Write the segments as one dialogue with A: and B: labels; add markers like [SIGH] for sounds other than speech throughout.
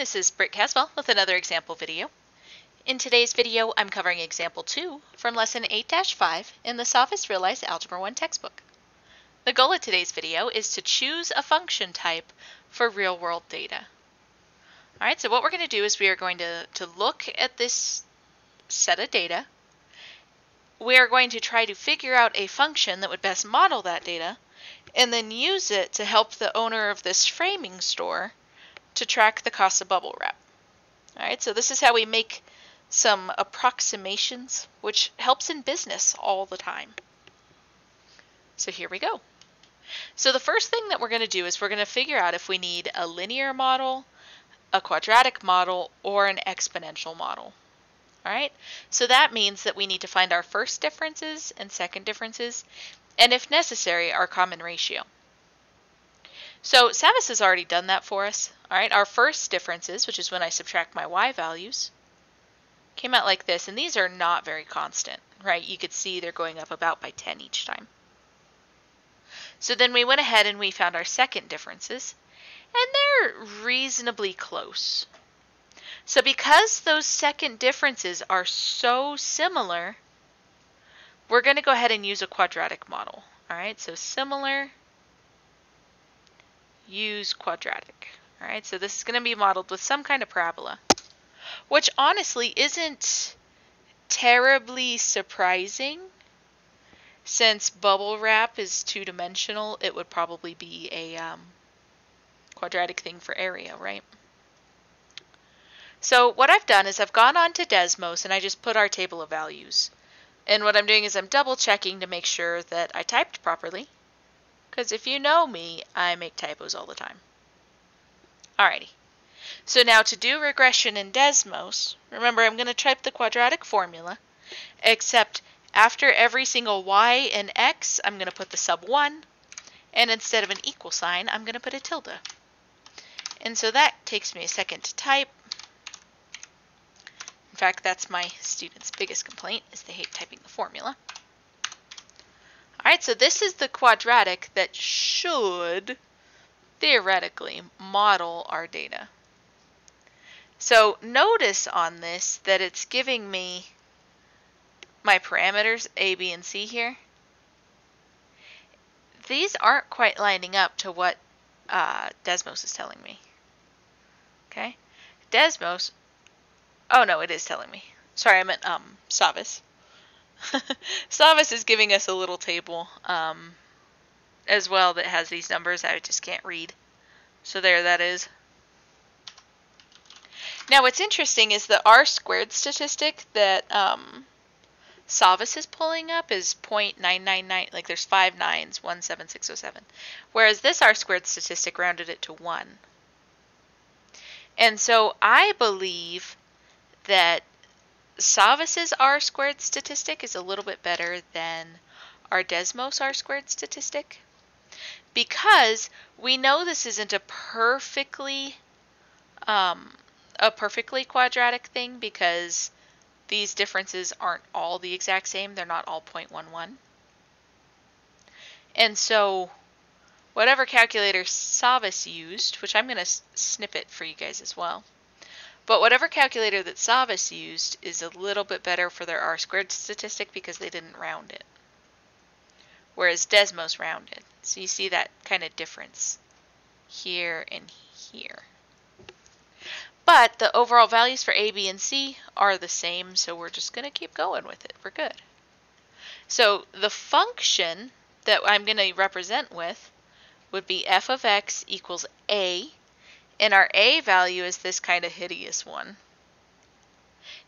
A: This is Britt Caswell with another example video. In today's video, I'm covering example 2 from lesson 8-5 in the Savvas Realize Algebra 1 textbook. The goal of today's video is to choose a function type for real-world data. Alright, so what we're going to do is we are going to, to look at this set of data. We are going to try to figure out a function that would best model that data and then use it to help the owner of this framing store to track the cost of bubble wrap. All right, so this is how we make some approximations, which helps in business all the time. So here we go. So the first thing that we're going to do is we're going to figure out if we need a linear model, a quadratic model, or an exponential model. All right, so that means that we need to find our first differences and second differences, and if necessary, our common ratio. So Savvas has already done that for us. All right, our first differences, which is when I subtract my y values, came out like this, and these are not very constant, right? You could see they're going up about by 10 each time. So then we went ahead and we found our second differences, and they're reasonably close. So because those second differences are so similar, we're going to go ahead and use a quadratic model. All right, so similar use quadratic. All right, so this is going to be modeled with some kind of parabola, which honestly isn't terribly surprising. Since bubble wrap is two-dimensional, it would probably be a um, quadratic thing for area, right? So what I've done is I've gone on to Desmos and I just put our table of values. And what I'm doing is I'm double checking to make sure that I typed properly because if you know me, I make typos all the time. Alrighty. So now to do regression in Desmos, remember I'm going to type the quadratic formula, except after every single y and x, I'm going to put the sub 1, and instead of an equal sign, I'm going to put a tilde. And so that takes me a second to type. In fact, that's my students' biggest complaint, is they hate typing the formula. Alright, so this is the quadratic that should, theoretically, model our data. So notice on this that it's giving me my parameters A, B, and C here. These aren't quite lining up to what uh, Desmos is telling me. Okay, Desmos, oh no, it is telling me. Sorry, I meant um, Savvas. [LAUGHS] Savvas is giving us a little table um, as well that has these numbers I just can't read. So there that is. Now what's interesting is the R squared statistic that um, Savvas is pulling up is 0.999, like there's five nines, 17607. Whereas this R squared statistic rounded it to 1. And so I believe that Savvas's R squared statistic is a little bit better than our Desmos R squared statistic because we know this isn't a perfectly um, a perfectly quadratic thing because these differences aren't all the exact same. They're not all 0.11. And so whatever calculator Savvas used, which I'm going to snip it for you guys as well, but whatever calculator that Savvas used is a little bit better for their R squared statistic because they didn't round it. Whereas Desmos rounded. So you see that kind of difference here and here. But the overall values for A, B, and C are the same, so we're just going to keep going with it. We're good. So the function that I'm going to represent with would be f of x equals a and our A value is this kind of hideous one.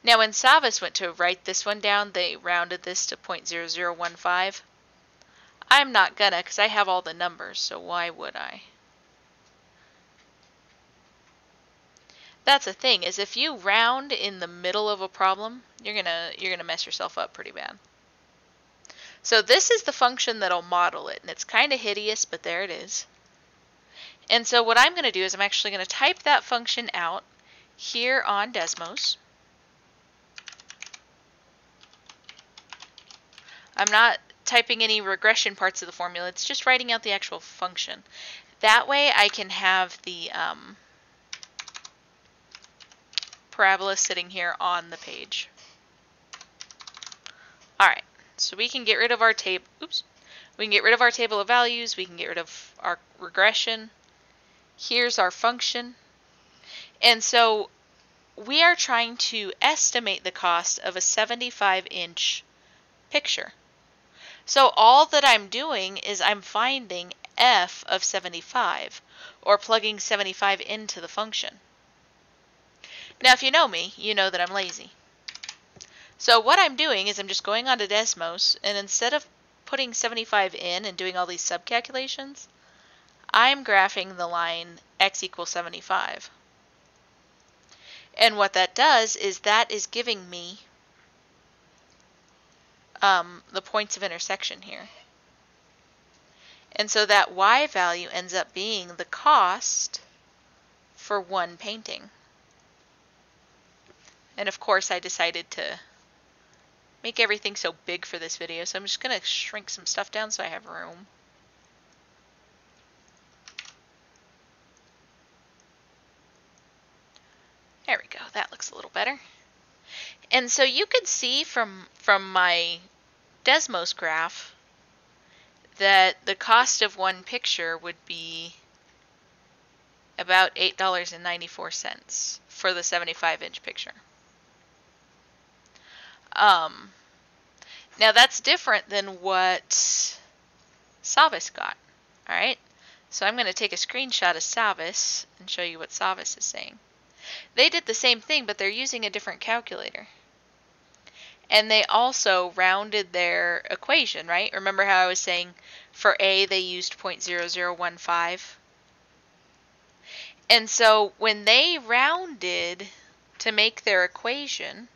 A: Now when Savvas went to write this one down, they rounded this to 0.0015. I'm not gonna because I have all the numbers, so why would I? That's the thing, is if you round in the middle of a problem, you're gonna you're gonna mess yourself up pretty bad. So this is the function that'll model it, and it's kind of hideous, but there it is. And so what I'm going to do is I'm actually going to type that function out here on Desmos. I'm not typing any regression parts of the formula. It's just writing out the actual function. That way I can have the um, parabola sitting here on the page. Alright, so we can get rid of our table, oops, we can get rid of our table of values, we can get rid of our regression. Here's our function. And so we are trying to estimate the cost of a 75 inch picture. So all that I'm doing is I'm finding f of 75 or plugging 75 into the function. Now if you know me, you know that I'm lazy. So what I'm doing is I'm just going onto Desmos and instead of putting 75 in and doing all these subcalculations, I'm graphing the line x equals 75. And what that does is that is giving me um, the points of intersection here. And so that y value ends up being the cost for one painting. And of course I decided to make everything so big for this video, so I'm just going to shrink some stuff down so I have room. There we go, that looks a little better. And so you could see from, from my Desmos graph that the cost of one picture would be about $8.94 for the 75 inch picture. Um, now that's different than what Savvas got. All right, so I'm going to take a screenshot of Savvas and show you what Savvas is saying. They did the same thing, but they're using a different calculator. And they also rounded their equation, right? Remember how I was saying for A they used 0.0015? And so when they rounded to make their equation,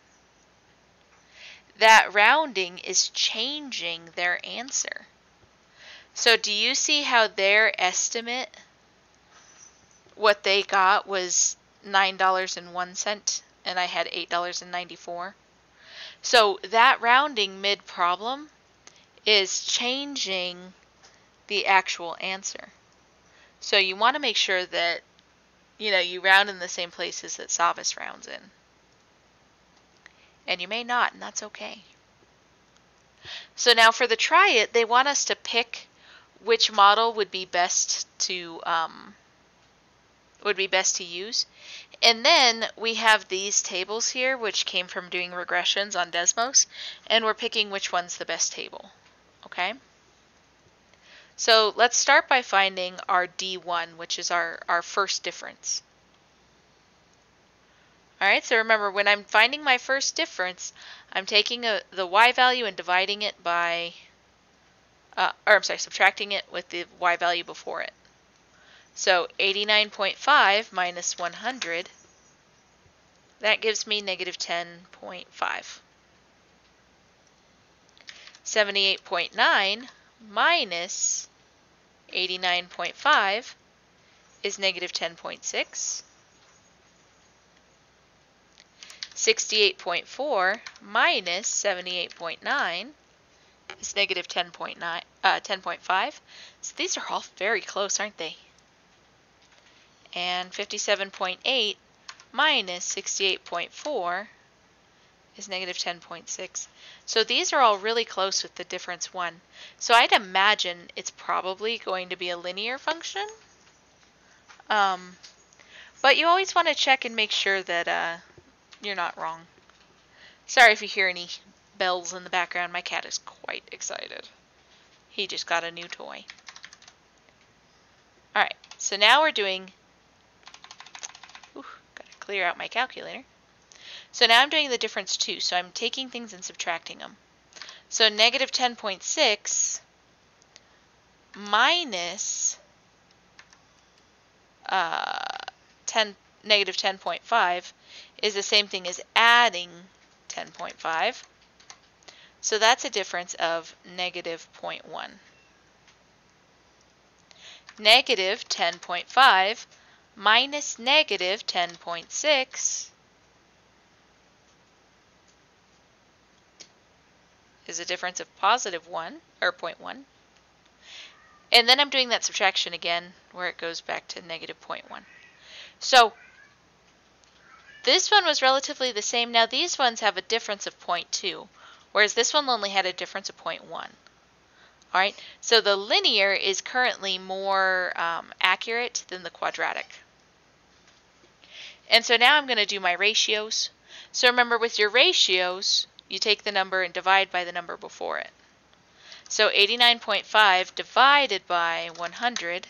A: that rounding is changing their answer. So do you see how their estimate, what they got was $9.01 and I had eight dollars and ninety-four. So that rounding mid-problem is changing the actual answer. So you want to make sure that, you know, you round in the same places that Savvas rounds in and you may not, and that's okay. So now for the try it, they want us to pick which model would be best to um, would be best to use. And then we have these tables here, which came from doing regressions on Desmos, and we're picking which one's the best table. Okay? So let's start by finding our D1, which is our, our first difference. Alright, so remember when I'm finding my first difference, I'm taking a, the y value and dividing it by, uh, or I'm sorry, subtracting it with the y value before it. So 89.5 minus 100, that gives me negative 10.5. 78.9 minus 89.5 is negative 10.6. 68.4 minus 78.9 is negative 10.9, uh, 10.5. So these are all very close, aren't they? And 57.8 minus 68.4 is negative 10.6. So these are all really close with the difference 1. So I'd imagine it's probably going to be a linear function. Um, but you always want to check and make sure that uh, you're not wrong. Sorry if you hear any bells in the background. My cat is quite excited. He just got a new toy. Alright, so now we're doing... Clear out my calculator. So now I'm doing the difference too. So I'm taking things and subtracting them. So negative 10.6 minus uh, 10, negative 10.5 is the same thing as adding 10.5. So that's a difference of negative 0.1. Negative 10.5 minus negative 10.6 is a difference of positive 1, or 0.1. And then I'm doing that subtraction again, where it goes back to negative 0.1. So this one was relatively the same. Now these ones have a difference of 0.2, whereas this one only had a difference of 0.1. All right, so the linear is currently more um, accurate than the quadratic. And so now I'm going to do my ratios. So remember with your ratios, you take the number and divide by the number before it. So 89.5 divided by 100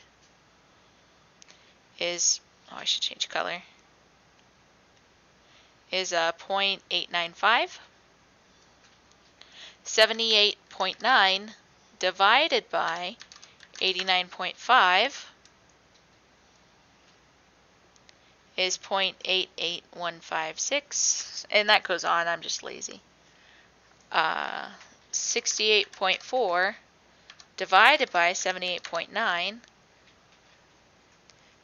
A: is, oh I should change color, is a uh, 0.895. 78.9 divided by 89.5 is 0.88156, and that goes on, I'm just lazy. Uh, 68.4 divided by 78.9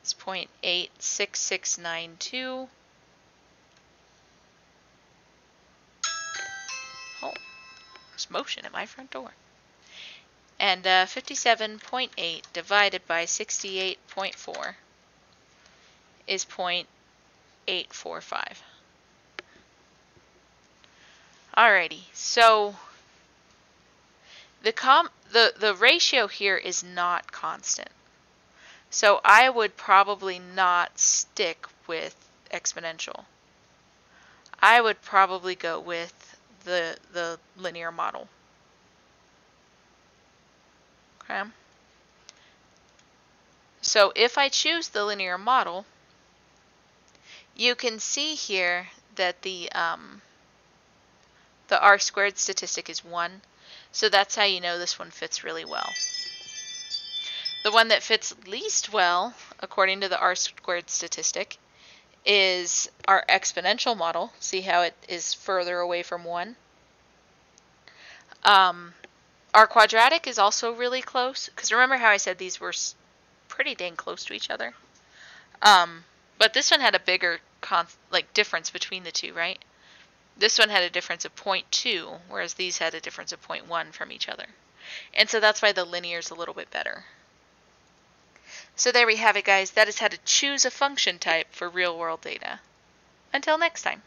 A: is 0.86692. Oh, there's motion at my front door. And uh, 57.8 divided by 68.4 is 0.845. Alrighty, so the com the the ratio here is not constant. So I would probably not stick with exponential. I would probably go with the the linear model. Okay. So if I choose the linear model, you can see here that the um, the r squared statistic is 1. So that's how you know this one fits really well. The one that fits least well, according to the r squared statistic, is our exponential model. See how it is further away from 1? Um, our quadratic is also really close, because remember how I said these were pretty dang close to each other? Um, but this one had a bigger like difference between the two, right? This one had a difference of 0.2, whereas these had a difference of 0.1 from each other. And so that's why the linear is a little bit better. So there we have it, guys. That is how to choose a function type for real-world data. Until next time.